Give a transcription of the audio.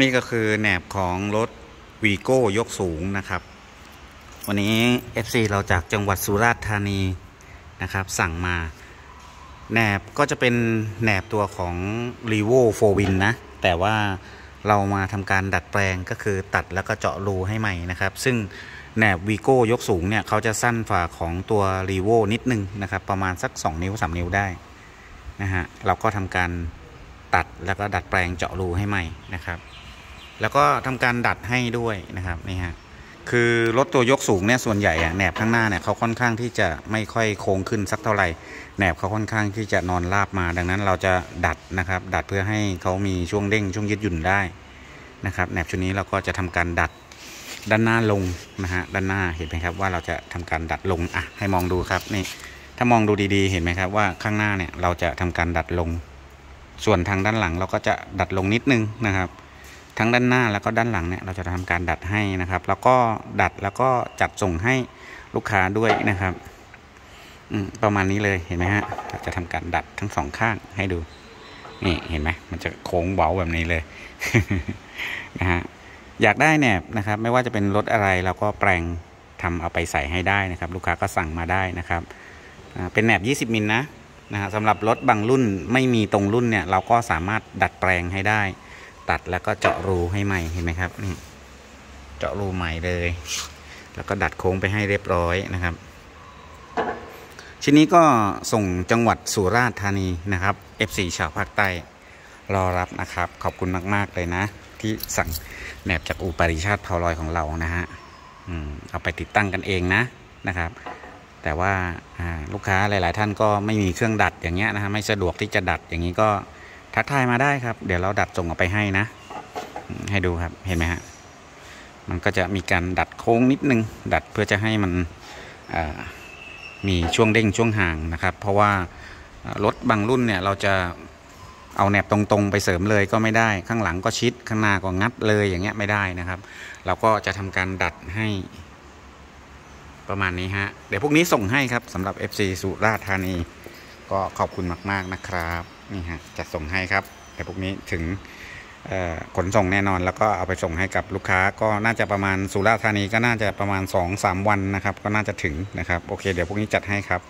นี่ก็คือแหนบของรถวีโก้ยกสูงนะครับ วันนี้ FC เราจากจังหวัดสุราษฎร์ธานีนะครับ สั่งมาแหนบก็จะเป็นแหนบตัวของ r e v o 4 Win นะ แต่ว่าเรามาทำการดัดแปลงก็คือตัดแล้วก็เจาะรูให้ใหม่นะครับ ซึ่งแหนบวีโก้ยกสูงเนี่ยเขาจะสั้นฝ่าของตัว r e v o นิดนึงนะครับ ประมาณสัก 2 นิ้ว 3 นิ้วได้นะฮะเราก็ทำการ ตัดแล้วก็ดัดแปลงเจาะรูให้ใหม่นะครับ แล้วก็ทำการดัดให้ด้วยนะครับนี่ฮะคือรถตัวยกสูงเนี่ยส่วนใหญ่อะแหนบข้างหน้าเนี่ยเขาค่อนข้างที่จะไม่ค่อยโค้งขึ้นสักเท่าไหร่แหนบเขาค่อนข้างที่จะนอนราบมา ดังนั้นเราจะดัดนะครับ ดัดเพื่อให้เขามีช่วงเด้งช่วงยืดหยุ่นได้นะครับแหนบชุดนี้เราก็จะทำการดัดด้านหน้าลงนะฮะด้านหน้าเห็นไหมครับว่าเราจะทำการดัดลงอะให้มองดูครับนี่ถ้ามองดูดีๆ เห็นไหมครับว่าข้างหน้าเนี่ยเราจะทำการดัดลง ส่วนทางด้านหลังเราก็จะดัดลงนิดนึงนะครับ ทั้งด้านหน้าแล้วก็ด้านหลังเนี่ยเราจะทำการดัดให้นะครับ แล้วก็ดัดแล้วก็จัดส่งให้ลูกค้าด้วยนะครับอประมาณนี้เลยเห็นไหมฮะเราจะทำการดัดทั้งสองข้างให้ดูนี่เห็นไหมมันจะโค้งเบาแบบนี้เลยนะฮะอยากได้แหนบนะครับ ไม่ว่าจะเป็นรถอะไรเราก็แปลงทำเอาไปใส่ให้ได้นะครับ ลูกค้าก็สั่งมาได้นะครับเป็นแหนบ 20 มิลนะ นะฮะสำหรับรถบางรุ่นไม่มีตรงรุ่นเนี่ย เราก็สามารถดัดแปลงให้ได้ ตัดแล้วก็เจาะรูให้ใหม่เห็นไหมครับนี่เจาะรูใหม่เลย แล้วก็ดัดโค้งไปให้เรียบร้อยนะครับ ชิ้นนี้ก็ส่งจังหวัดสุราษฎร์ธานีนะครับ F4 ชาวภาคใต้รอรับนะครับ ขอบคุณมาก ๆ เลยนะ ที่สั่งแหนบจากอูปาริชาติเผาลอยของเรานะฮะเอาไปติดตั้งกันเองนะนะครับ แต่ว่าลูกค้าหลาย ๆ ท่านก็ไม่มีเครื่องดัดอย่างเงี้ยนะฮะไม่สะดวกที่จะดัดอย่างนี้ก็ทักทายมาได้ครับ เดี๋ยวเราดัดส่งออกไปให้นะ ให้ดูครับเห็นไหมฮะมันก็จะมีการดัดโค้งนิดนึง ดัดเพื่อจะให้มันมีช่วงเด้งช่วงห่างนะครับ เพราะว่ารถบางรุ่นเนี่ยเราจะเอาแหนบตรงๆ ไปเสริมเลยก็ไม่ได้ ข้างหลังก็ชิดข้างหน้าก็งัดเลยอย่างเงี้ยไม่ได้นะครับ เราก็จะทำการดัดให้ ประมาณนี้ฮะ เดี๋ยวพวกนี้ส่งให้ครับสำหรับ FC สุราษฎร์ธานี ก็ขอบคุณมาก ๆ นะครับ นี่ฮะจะส่งให้ครับ เดี๋ยวพวกนี้ถึงขนส่งแน่นอน แล้วก็เอาไปส่งให้กับลูกค้าก็น่าจะประมาณสุราษฎร์ธานีก็น่าจะประมาณ 2-3 วันนะครับ ก็น่าจะถึงนะครับ โอเค เดี๋ยวพวกนี้จัดให้ครับ